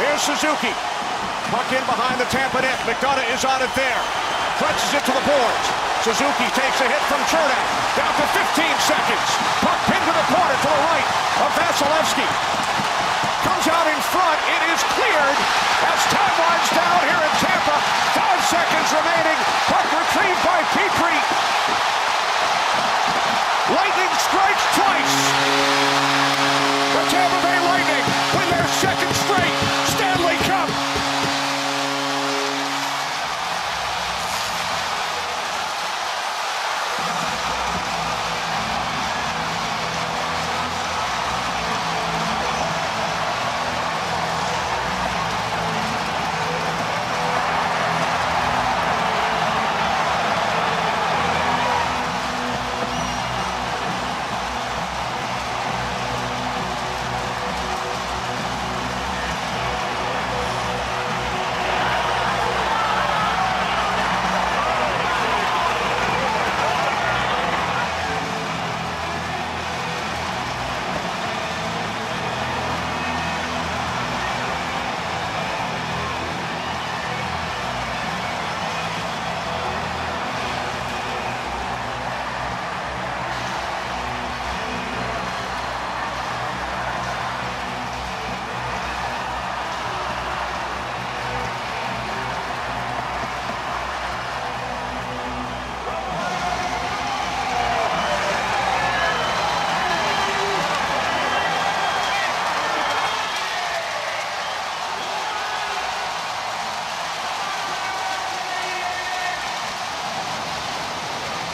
Here's Suzuki. Puck in behind the Tampa net. McDonagh is on it there. Crunches it to the boards. Suzuki takes a hit from Cernak. Down to 15 seconds. Puck pinned to the corner to the right of Vasilevskiy. Comes out in front. It is cleared as time winds down here in Tampa. Five seconds remaining. Puck retrieved by Petry. Lightning strikes twice.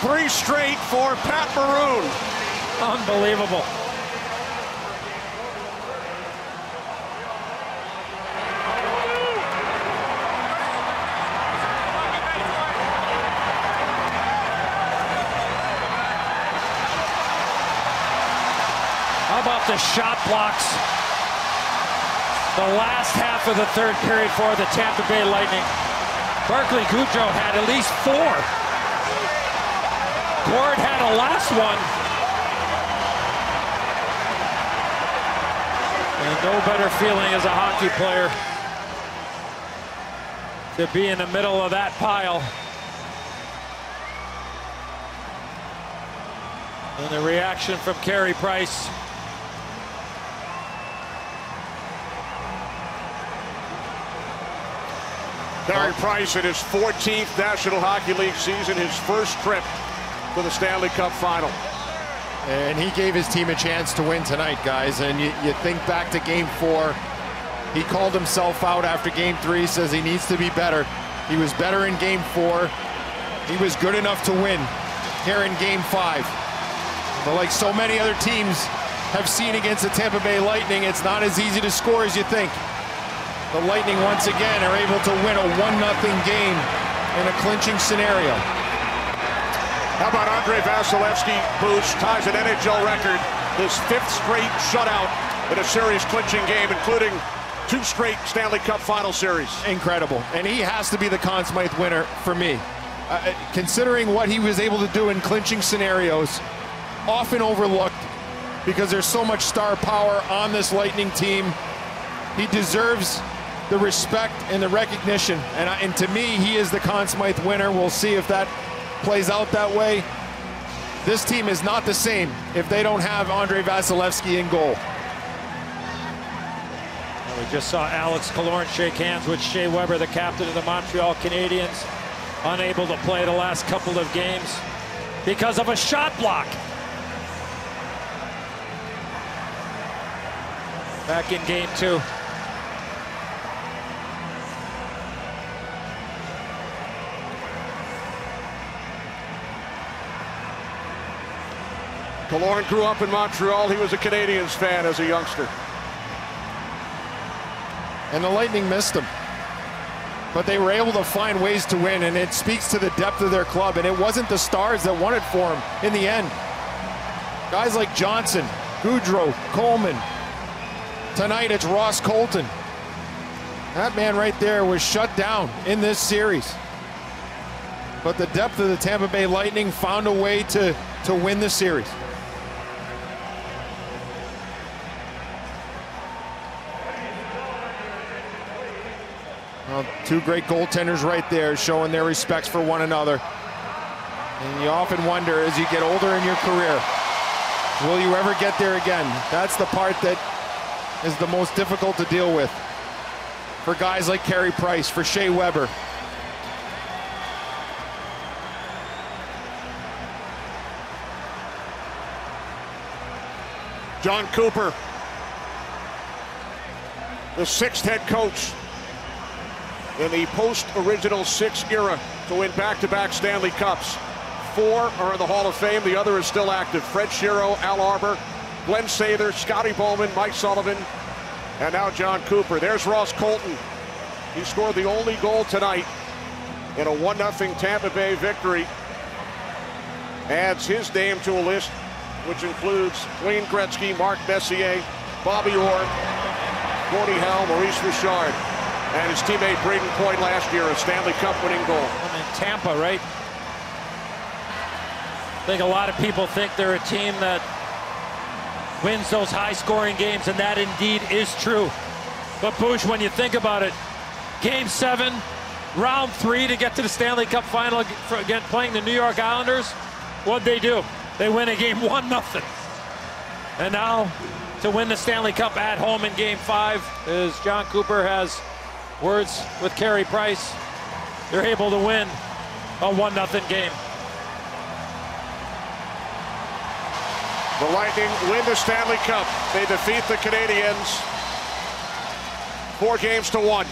Three straight for Pat Maroon. Unbelievable. How about the shot blocks? The last half of the third period for the Tampa Bay Lightning. Barclay Goodrow had at least four. Gord had a last one. And no better feeling as a hockey player to be in the middle of that pile. And the reaction from Carey Price. Carey Price in his 14th National Hockey League season, his first trip to the Stanley Cup final. And he gave his team a chance to win tonight, guys. And you, you think back to game four. He called himself out after game three, says he needs to be better. He was better in game four. He was good enough to win here in game five. But like so many other teams have seen against the Tampa Bay Lightning, it's not as easy to score as you think. The Lightning once again are able to win a 1-0 game in a clinching scenario. How about Andrei Vasilevskiy, Boost ties an NHL record, his fifth straight shutout in a series clinching game, including two straight Stanley Cup final series. Incredible. And he has to be the Conn Smythe winner for me. Uh, considering what he was able to do in clinching scenarios, often overlooked because there's so much star power on this Lightning team. He deserves the respect and the recognition. And, and to me, he is the Conn Smythe winner. We'll see if that plays out that way. This team is not the same if they don't have Andrei Vasilevskiy in goal. We just saw Alex Killorn shake hands with Shea Weber, the captain of the Montreal Canadiens, unable to play the last couple of games because of a shot block. Back in game two. Killorn grew up in Montreal. He was a Canadiens fan as a youngster. And the Lightning missed him. But they were able to find ways to win, and it speaks to the depth of their club. And it wasn't the stars that won it for him in the end. Guys like Johnson, Goodrow, Coleman. Tonight it's Ross Colton. That man right there was shut down in this series. But the depth of the Tampa Bay Lightning found a way to, to win the series. Well, two great goaltenders right there showing their respects for one another. And you often wonder as you get older in your career, will you ever get there again? That's the part that is the most difficult to deal with for guys like Carey Price, for Shea Weber. Jon Cooper, the sixth head coach in the post-original six era to win back-to-back Stanley Cups. Four are in the Hall of Fame. The other is still active. Fred Shero, Al Arbour, Glen Sather, Scotty Bowman, Mike Sullivan, and now Jon Cooper. There's Ross Colton. He scored the only goal tonight in a 1-0 Tampa Bay victory. Adds his name to a list which includes Wayne Gretzky, Mark Messier, Bobby Orr, Gordie Howe, Maurice Richard, and his teammate Brayden Point last year, a Stanley Cup winning goal. I'm in Tampa, right? I think a lot of people think they're a team that wins those high-scoring games, and that indeed is true. But Bush, when you think about it, Game Seven, Round Three to get to the Stanley Cup Final again, playing the New York Islanders. What'd they do? They win a game 1 nothing. And now to win the Stanley Cup at home in game five, as Jon Cooper has words with Carey Price, they're able to win a 1 nothing game. The Lightning win the Stanley Cup. They defeat the Canadiens. four games to one.